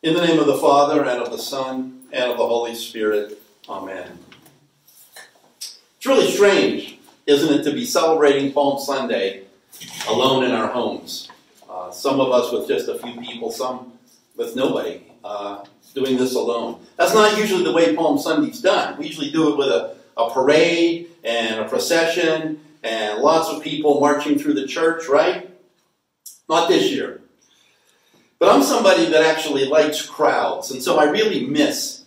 In the name of the Father, and of the Son, and of the Holy Spirit. Amen. It's really strange, isn't it, to be celebrating Palm Sunday alone in our homes. Uh, some of us with just a few people, some with nobody, uh, doing this alone. That's not usually the way Palm Sunday's done. We usually do it with a, a parade and a procession and lots of people marching through the church, right? Not this year. But I'm somebody that actually likes crowds, and so I really miss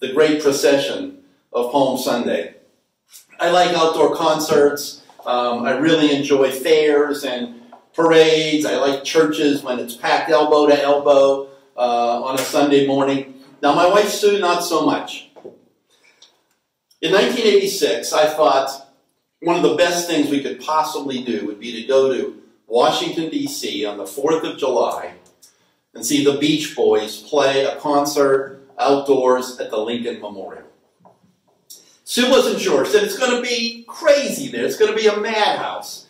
the great procession of Palm Sunday. I like outdoor concerts. Um, I really enjoy fairs and parades. I like churches when it's packed elbow to elbow uh, on a Sunday morning. Now, my wife Sue, not so much. In 1986, I thought one of the best things we could possibly do would be to go to Washington, D.C. on the 4th of July and see the Beach Boys play a concert outdoors at the Lincoln Memorial. Sue wasn't sure. She said, it's going to be crazy there. It's going to be a madhouse.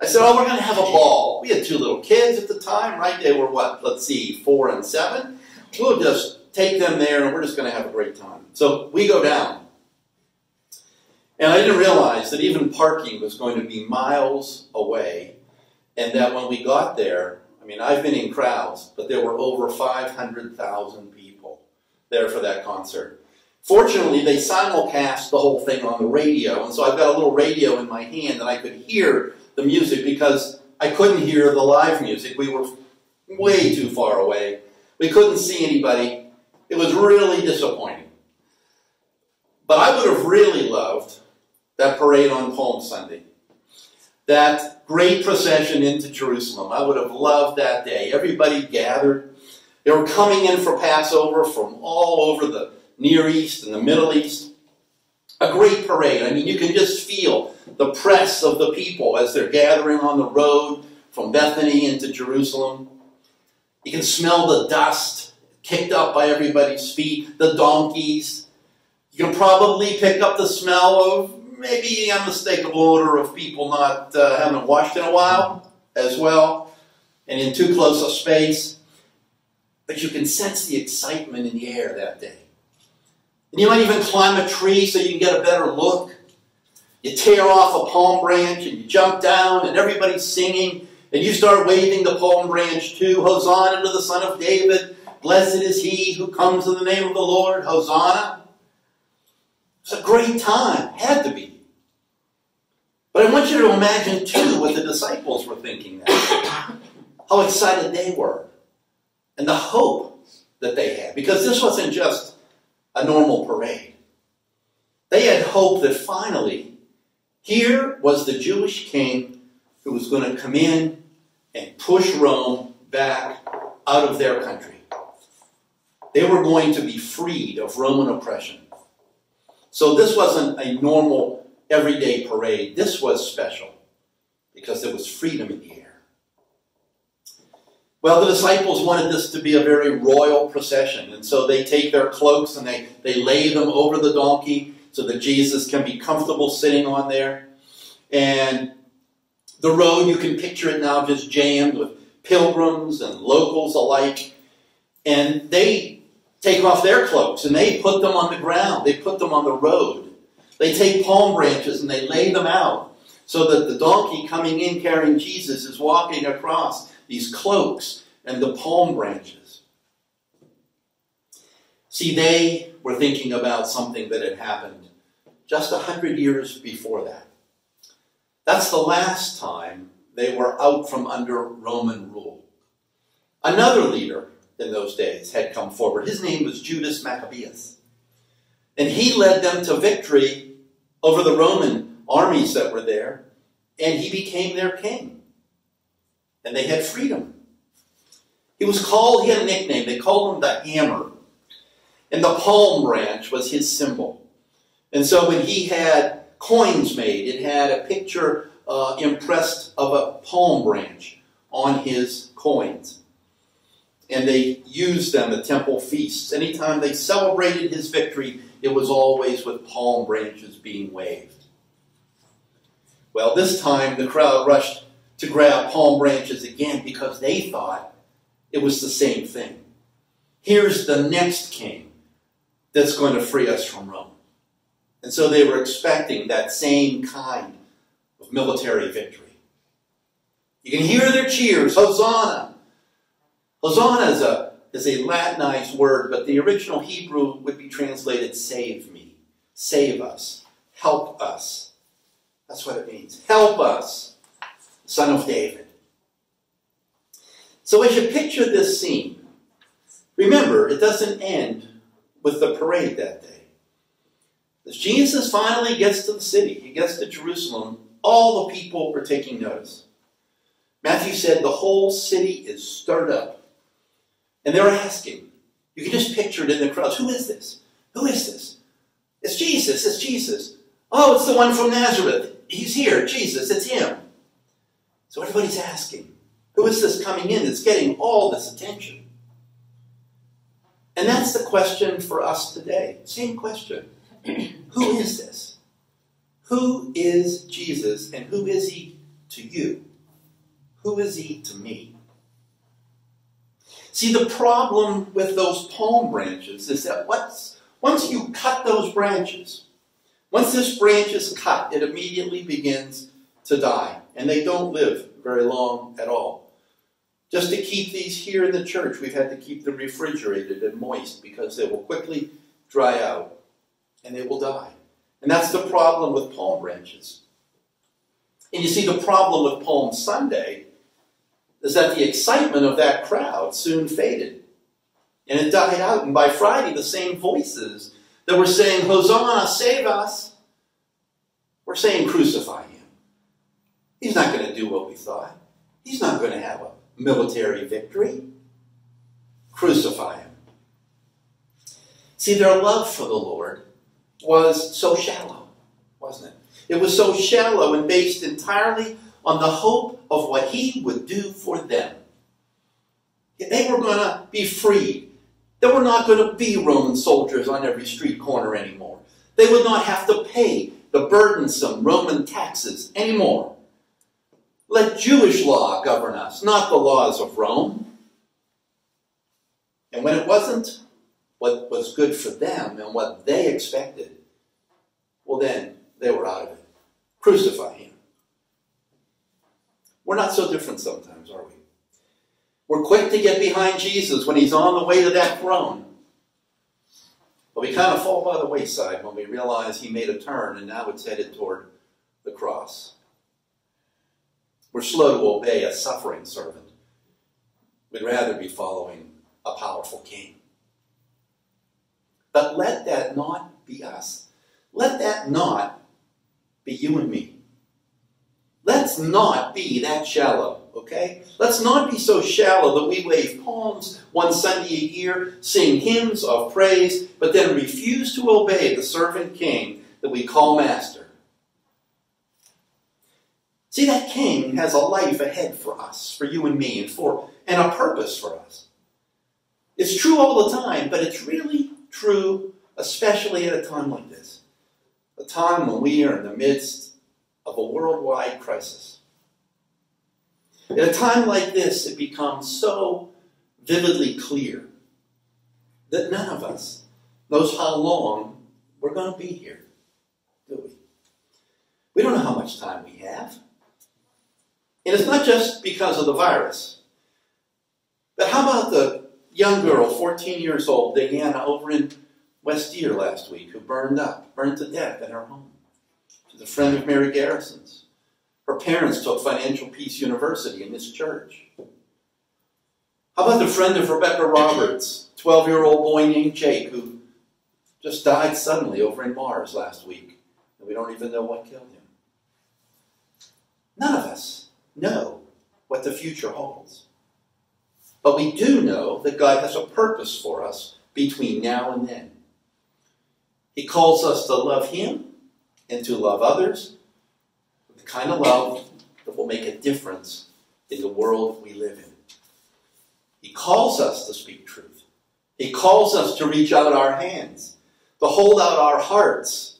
I said, oh, we're going to have a ball. We had two little kids at the time, right? They were, what, let's see, four and seven. We'll just take them there and we're just going to have a great time. So we go down. And I didn't realize that even parking was going to be miles away and that when we got there, I mean, I've been in crowds, but there were over 500,000 people there for that concert. Fortunately, they simulcast the whole thing on the radio, and so I've got a little radio in my hand and I could hear the music because I couldn't hear the live music. We were way too far away. We couldn't see anybody. It was really disappointing. But I would have really loved that parade on Palm Sunday. That great procession into Jerusalem. I would have loved that day. Everybody gathered. They were coming in for Passover from all over the Near East and the Middle East. A great parade. I mean, you can just feel the press of the people as they're gathering on the road from Bethany into Jerusalem. You can smell the dust kicked up by everybody's feet, the donkeys. You can probably pick up the smell of maybe unmistakable odor of people not uh, haven't washed in a while as well, and in too close a space. But you can sense the excitement in the air that day. And you might even climb a tree so you can get a better look. You tear off a palm branch and you jump down, and everybody's singing, and you start waving the palm branch too. Hosanna to the Son of David. Blessed is he who comes in the name of the Lord. Hosanna. It's a great time. Had to be. But I want you to imagine, too, what the disciples were thinking now. How excited they were. And the hope that they had. Because this wasn't just a normal parade. They had hope that finally, here was the Jewish king who was going to come in and push Rome back out of their country. They were going to be freed of Roman oppression. So this wasn't a normal everyday parade. This was special because there was freedom in the air. Well, the disciples wanted this to be a very royal procession, and so they take their cloaks and they, they lay them over the donkey so that Jesus can be comfortable sitting on there. And the road, you can picture it now just jammed with pilgrims and locals alike. And they take off their cloaks and they put them on the ground, they put them on the road. They take palm branches and they lay them out so that the donkey coming in carrying Jesus is walking across these cloaks and the palm branches. See, they were thinking about something that had happened just a hundred years before that. That's the last time they were out from under Roman rule. Another leader in those days had come forward. His name was Judas Maccabeus. And he led them to victory over the Roman armies that were there, and he became their king. And they had freedom. He was called, he had a nickname, they called him the Hammer. And the palm branch was his symbol. And so when he had coins made, it had a picture uh, impressed of a palm branch on his coins. And they used them at temple feasts. Anytime they celebrated his victory, it was always with palm branches being waved. Well, this time the crowd rushed to grab palm branches again because they thought it was the same thing. Here's the next king that's going to free us from Rome. And so they were expecting that same kind of military victory. You can hear their cheers, Hosanna! Hosanna is a, is a Latinized word, but the original Hebrew would be translated save me, save us, help us. That's what it means. Help us, son of David. So as you picture this scene, remember, it doesn't end with the parade that day. As Jesus finally gets to the city, he gets to Jerusalem, all the people are taking notice. Matthew said the whole city is stirred up. And they're asking. You can just picture it in the crowds. Who is this? Who is this? It's Jesus. It's Jesus. Oh, it's the one from Nazareth. He's here. Jesus. It's him. So everybody's asking. Who is this coming in that's getting all this attention? And that's the question for us today. Same question. who is this? Who is Jesus and who is he to you? Who is he to me? See, the problem with those palm branches is that once, once you cut those branches, once this branch is cut, it immediately begins to die. And they don't live very long at all. Just to keep these here in the church, we've had to keep them refrigerated and moist because they will quickly dry out and they will die. And that's the problem with palm branches. And you see, the problem with Palm Sunday is that the excitement of that crowd soon faded. And it died out. And by Friday, the same voices that were saying, Hosanna, save us, were saying, crucify him. He's not going to do what we thought. He's not going to have a military victory. Crucify him. See, their love for the Lord was so shallow, wasn't it? It was so shallow and based entirely on the hope of what he would do for them. They were going to be freed. There were not going to be Roman soldiers on every street corner anymore. They would not have to pay the burdensome Roman taxes anymore. Let Jewish law govern us, not the laws of Rome. And when it wasn't what was good for them and what they expected, well, then they were out of it. Crucify him. We're not so different sometimes, are we? We're quick to get behind Jesus when he's on the way to that throne. But we kind of fall by the wayside when we realize he made a turn and now it's headed toward the cross. We're slow to obey a suffering servant. We'd rather be following a powerful king. But let that not be us. Let that not be you and me. Let's not be that shallow, okay? Let's not be so shallow that we wave palms one Sunday a year, sing hymns of praise, but then refuse to obey the servant king that we call master. See, that king has a life ahead for us, for you and me, and for and a purpose for us. It's true all the time, but it's really true, especially at a time like this. A time when we are in the midst of a worldwide crisis. At a time like this, it becomes so vividly clear that none of us knows how long we're going to be here, do we? We don't know how much time we have. And it's not just because of the virus. But how about the young girl, 14 years old, Diana, over in West Deer last week, who burned up, burned to death in her home? A friend of Mary Garrison's. Her parents taught Financial Peace University in this church. How about the friend of Rebecca Roberts, 12 year old boy named Jake, who just died suddenly over in Mars last week, and we don't even know what killed him? None of us know what the future holds. But we do know that God has a purpose for us between now and then. He calls us to love Him and to love others with the kind of love that will make a difference in the world we live in. He calls us to speak truth. He calls us to reach out our hands, to hold out our hearts.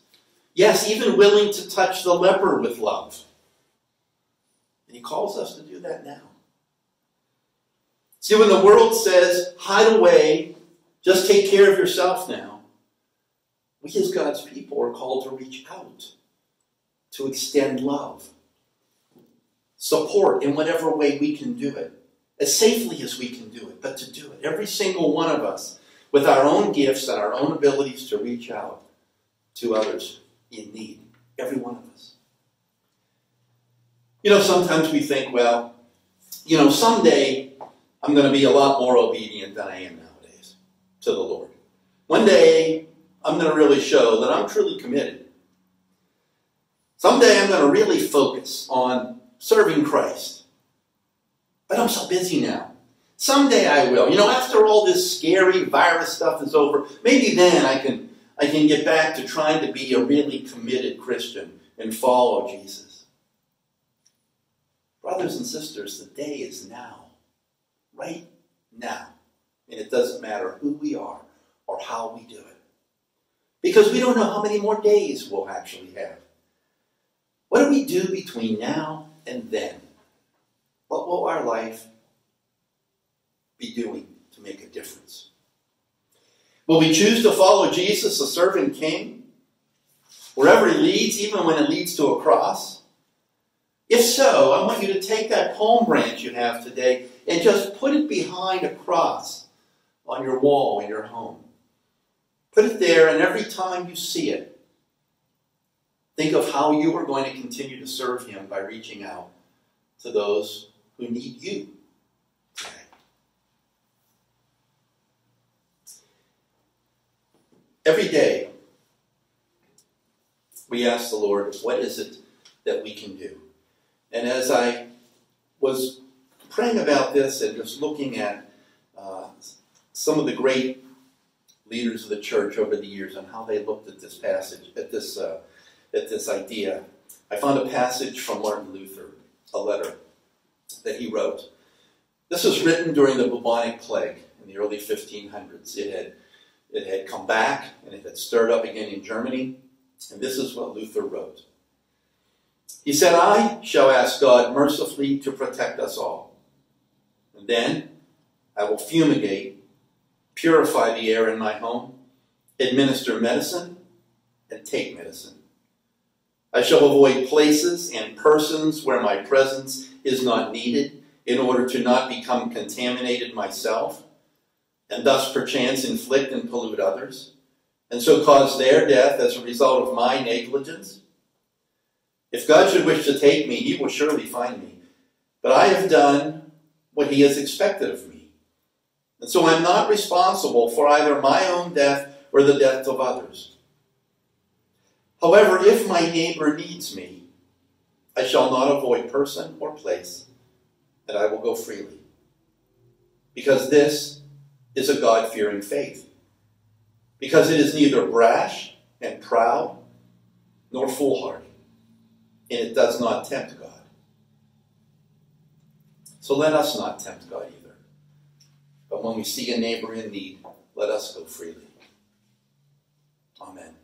Yes, even willing to touch the leper with love. And he calls us to do that now. See, when the world says, hide away just take care of yourself now. We as God's people are called to reach out, to extend love, support in whatever way we can do it, as safely as we can do it, but to do it. Every single one of us, with our own gifts and our own abilities to reach out to others in need. Every one of us. You know, sometimes we think, well, you know, someday I'm going to be a lot more obedient than I am nowadays to the Lord. One day I'm going to really show that I'm truly committed. Someday I'm going to really focus on serving Christ. But I'm so busy now. Someday I will. You know, after all this scary virus stuff is over, maybe then I can I can get back to trying to be a really committed Christian and follow Jesus. Brothers and sisters, the day is now. Right now. And it doesn't matter who we are or how we do it. Because we don't know how many more days we'll actually have. What do we do between now and then? What will our life be doing to make a difference? Will we choose to follow Jesus, the servant king, wherever he leads, even when it leads to a cross? If so, I want you to take that palm branch you have today and just put it behind a cross on your wall in your home. Put it there, and every time you see it, think of how you are going to continue to serve him by reaching out to those who need you. Every day, we ask the Lord, what is it that we can do? And as I was praying about this and just looking at uh, some of the great leaders of the church over the years and how they looked at this passage, at this, uh, at this idea, I found a passage from Martin Luther, a letter that he wrote. This was written during the bubonic plague in the early 1500s. It had it had come back and it had stirred up again in Germany. And this is what Luther wrote. He said, I shall ask God mercifully to protect us all. And then I will fumigate, purify the air in my home, administer medicine, and take medicine. I shall avoid places and persons where my presence is not needed in order to not become contaminated myself and thus perchance inflict and pollute others, and so cause their death as a result of my negligence? If God should wish to take me, he will surely find me. But I have done what he has expected of me. And so I'm not responsible for either my own death or the death of others. However, if my neighbor needs me, I shall not avoid person or place, and I will go freely. Because this is a God fearing faith. Because it is neither brash and proud nor foolhardy, and it does not tempt God. So let us not tempt God either. But when we see a neighbor in need, let us go freely. Amen.